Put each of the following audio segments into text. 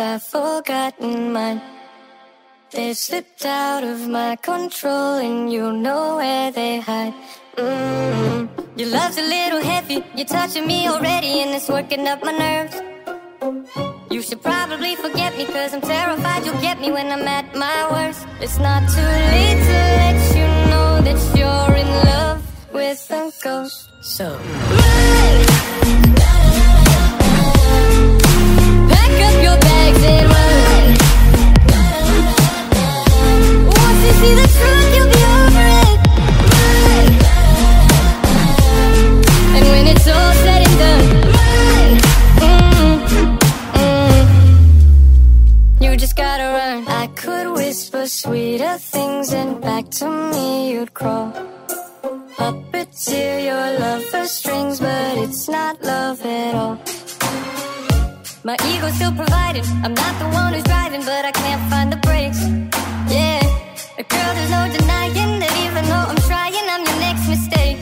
I've forgotten mine. They've slipped out of my control, and you know where they hide. Mm. Your love's a little heavy, you're touching me already, and it's working up my nerves. You should probably forget me, cause I'm terrified you'll get me when I'm at my worst. It's not too late to let you know that you're in love with a ghost. So. to me, you'd crawl. Puppeteer your love for strings, but it's not love at all. My ego's still providing. I'm not the one who's driving, but I can't find the brakes. Yeah, girl, there's no denying that even though I'm trying, I'm your next mistake.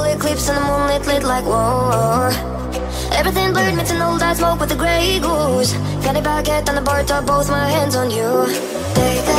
full eclipse and the moonlit lit like war. Everything blurred, mixing old eyes smoke with the grey goose. Got it back at on the bar top, both my hands on you.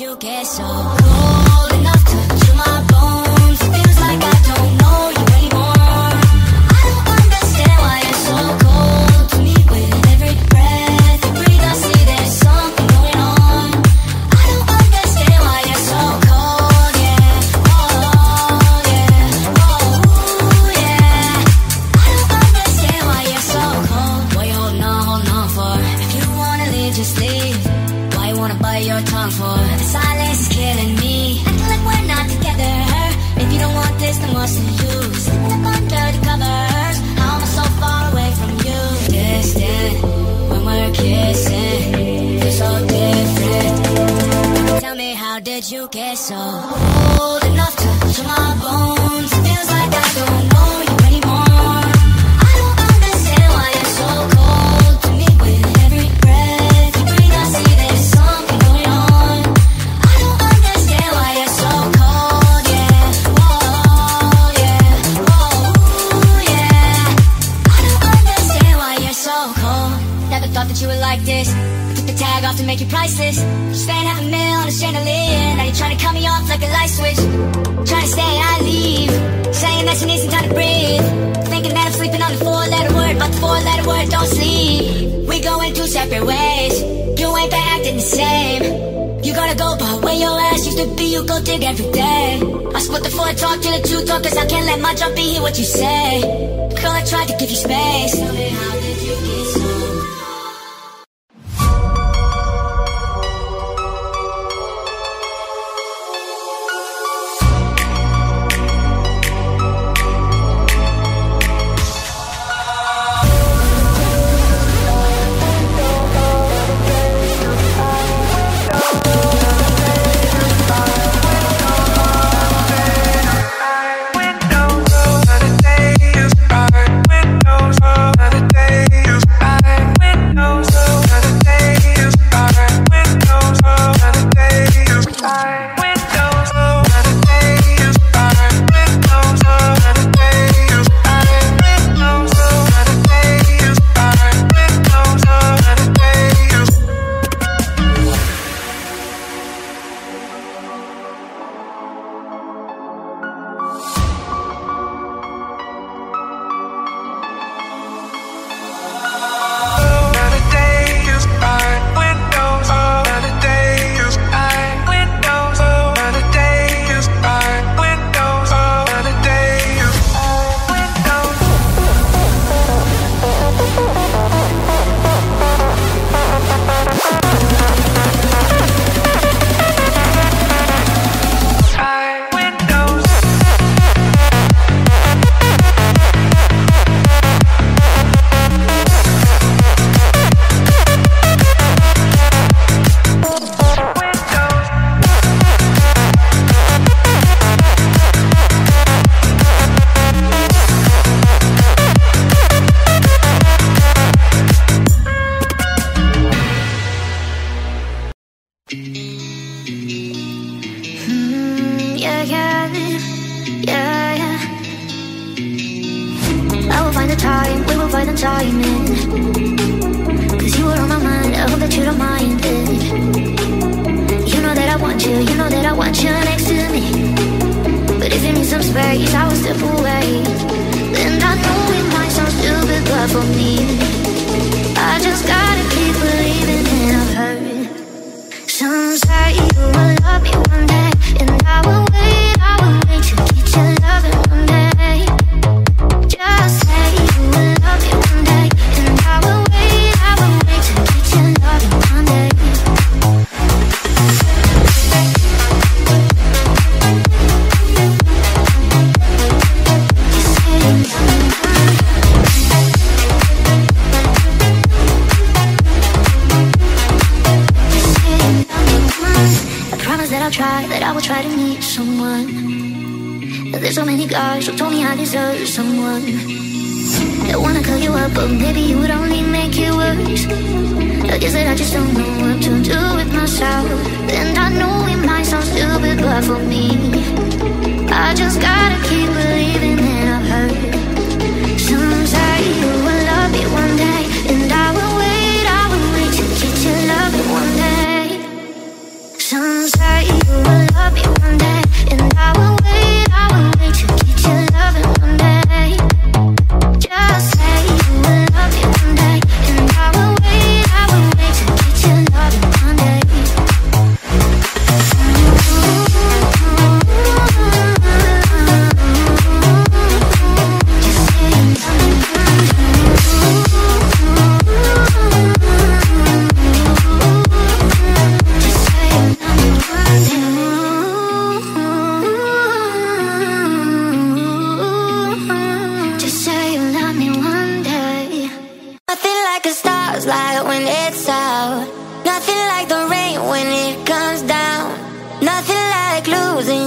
You get so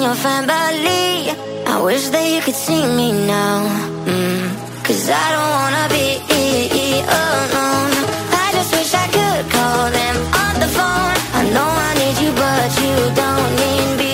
Your family. I wish that you could see me now. Mm. Cause I don't wanna be alone. I just wish I could call them on the phone. I know I need you but you don't need me.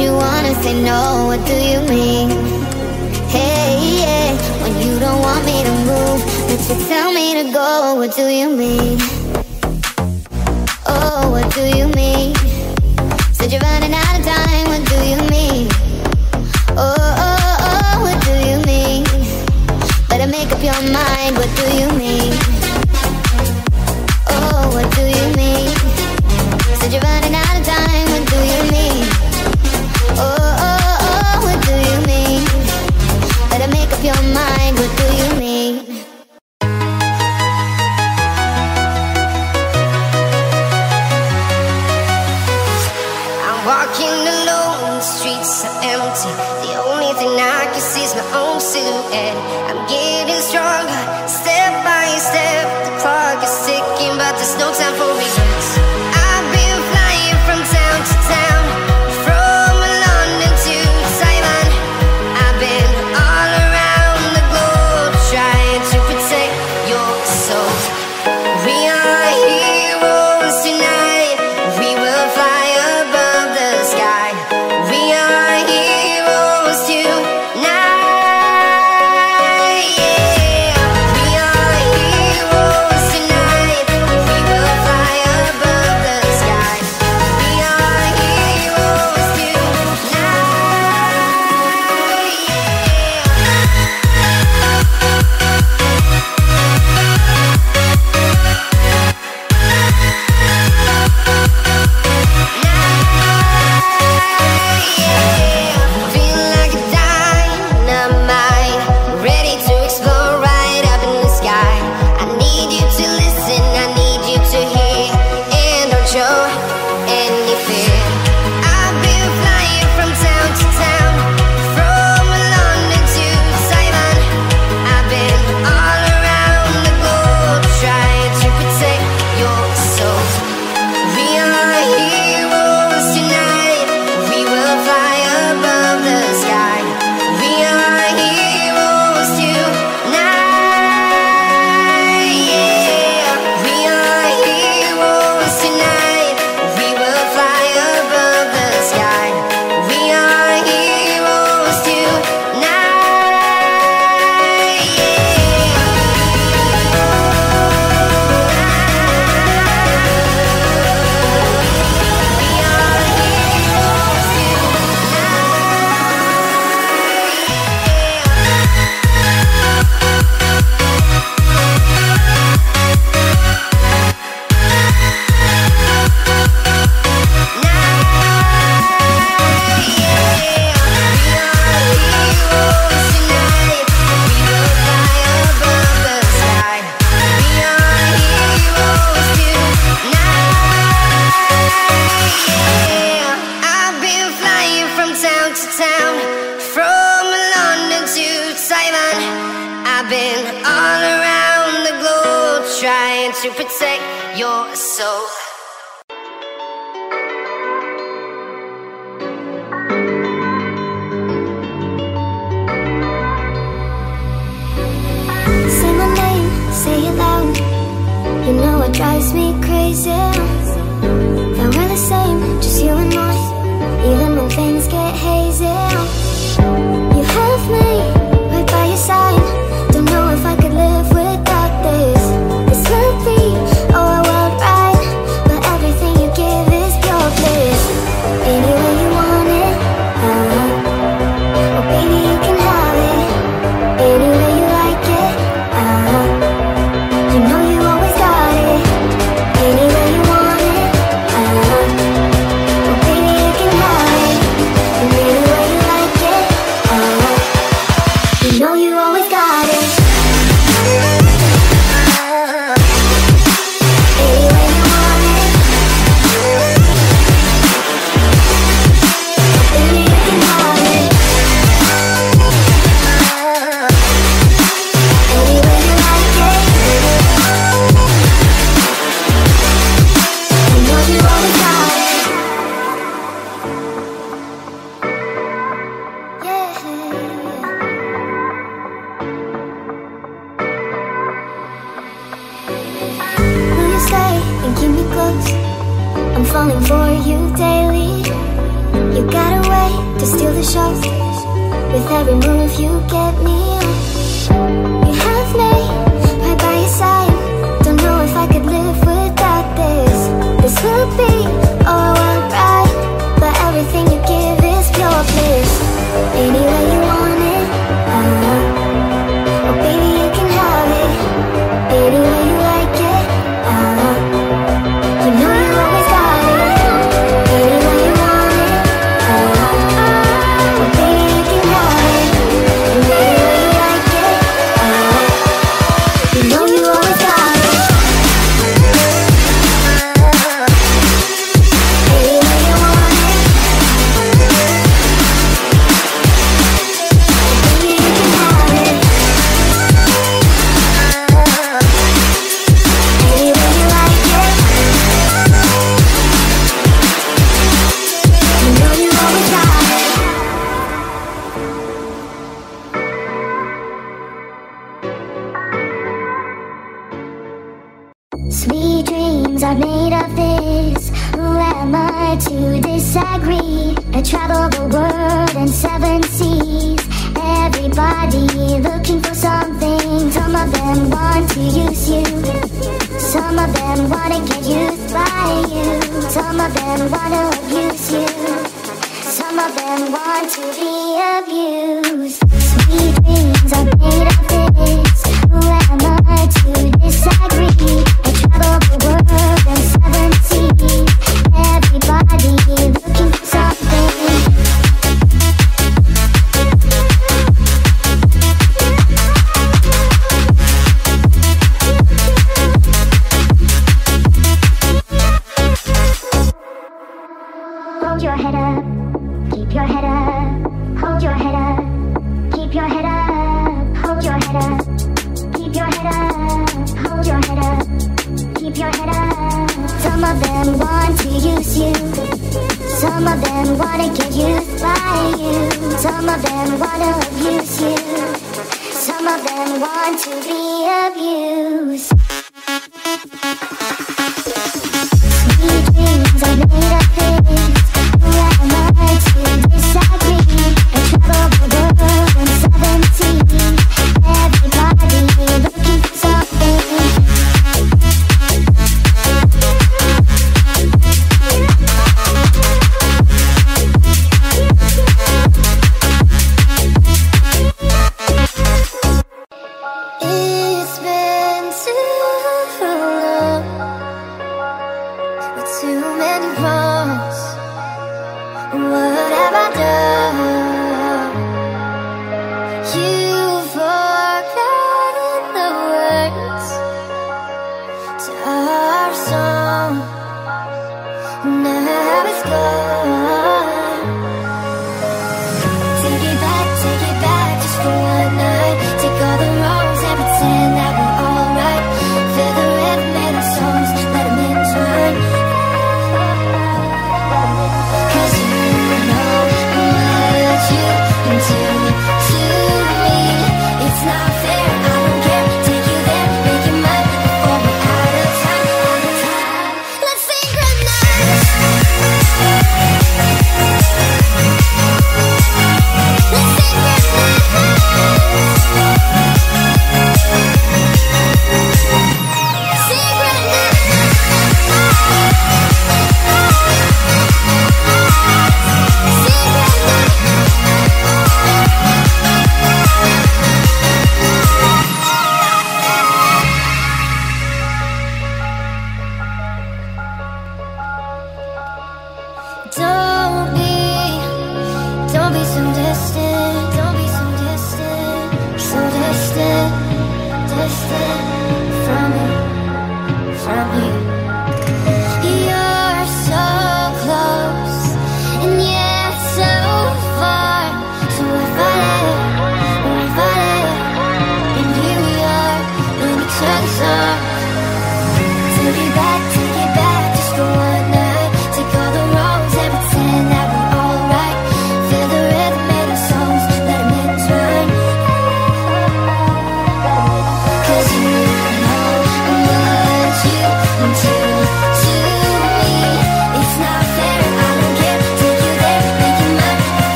you wanna say no, what do you mean? Hey, yeah, when you don't want me to move But you tell me to go, what do you mean? Oh, what do you mean? Said you're running out of time, what do you mean? Oh, oh, oh, what do you mean? Better make up your mind, what do you mean? Oh, what do you mean? Said you're running out of time, what do you mean? your mind, what do you mean? I'm walking alone, the streets are empty. The only thing I can see is my own silhouette. I'm getting stronger.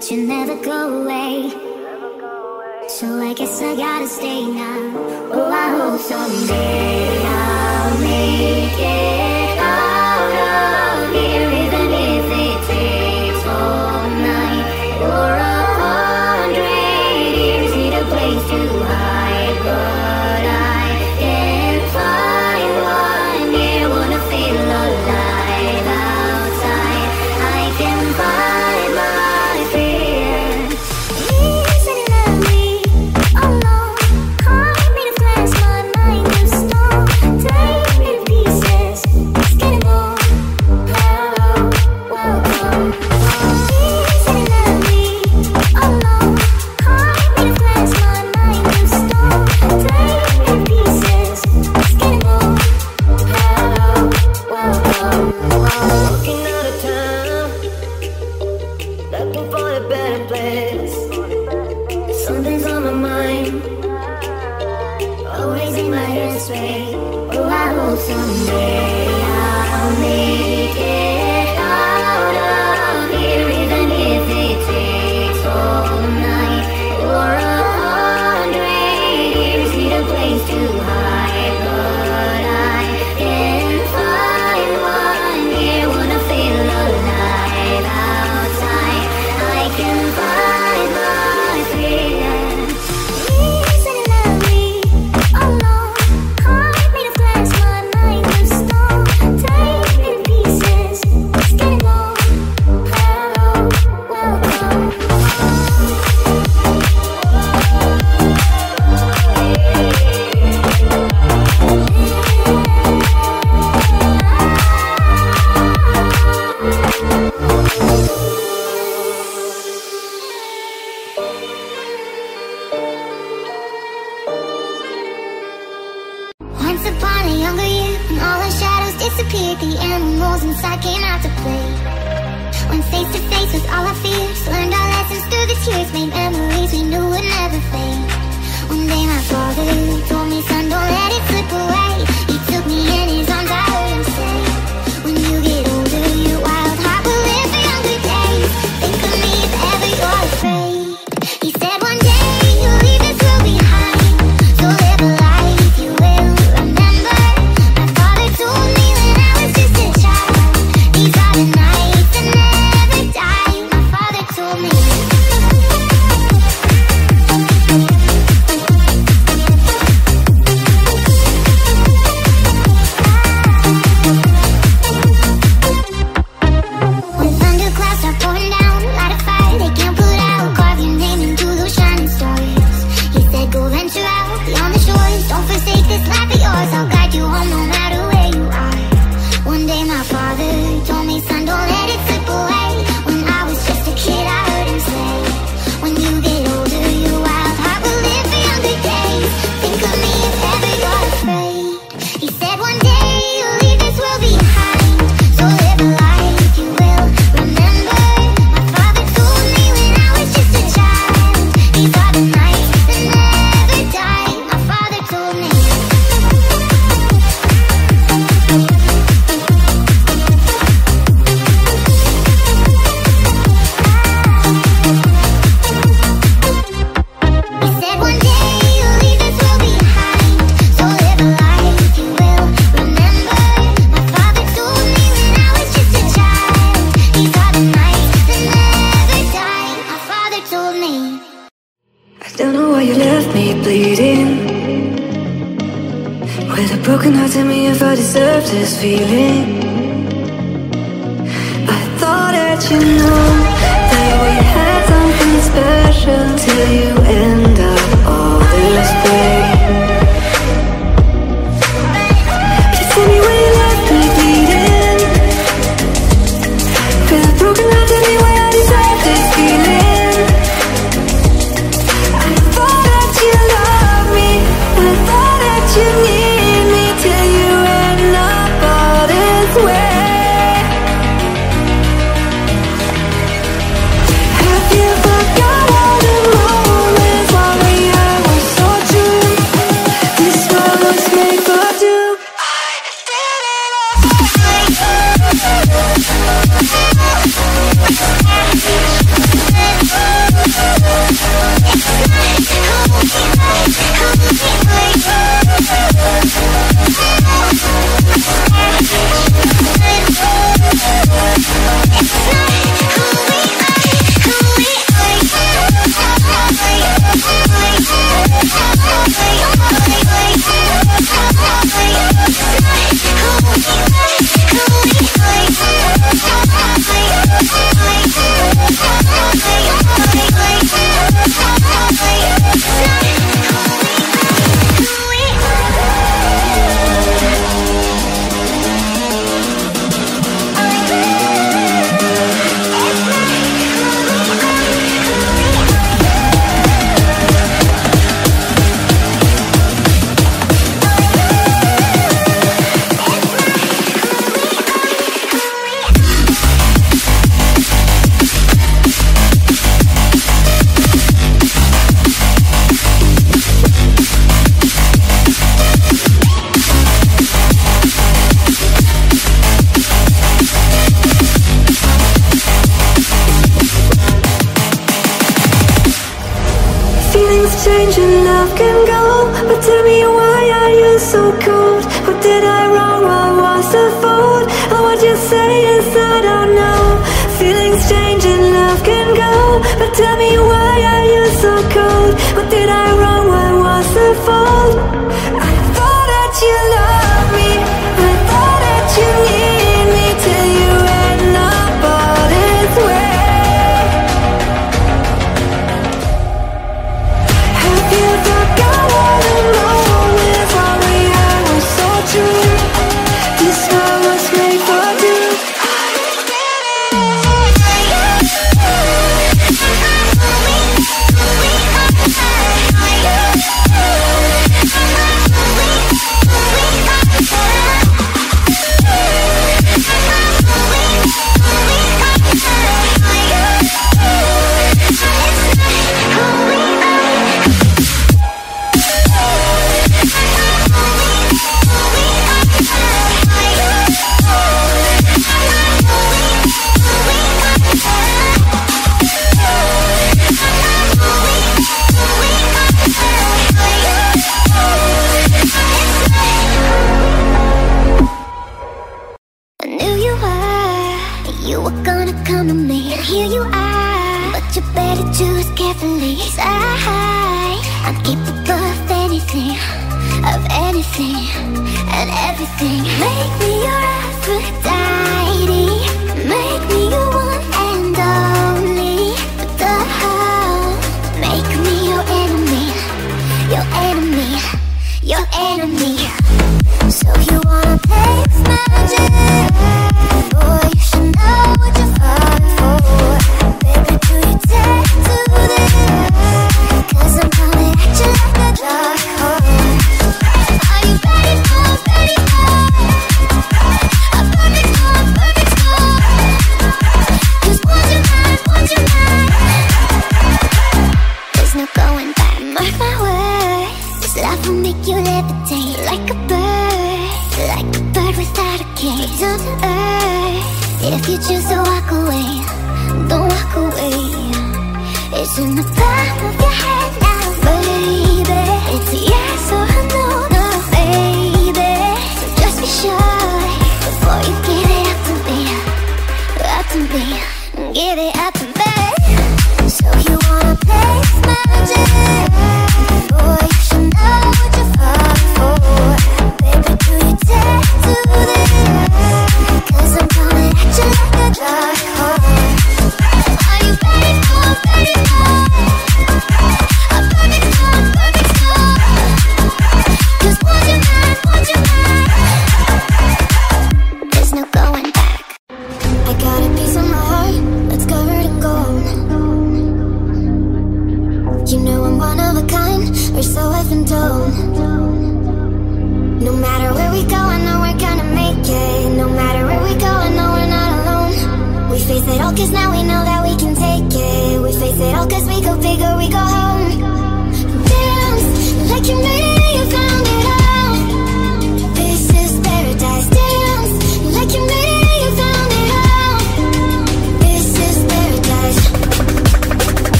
but you never go away. So I guess I gotta stay now. Oh, I hope someday I'll make it.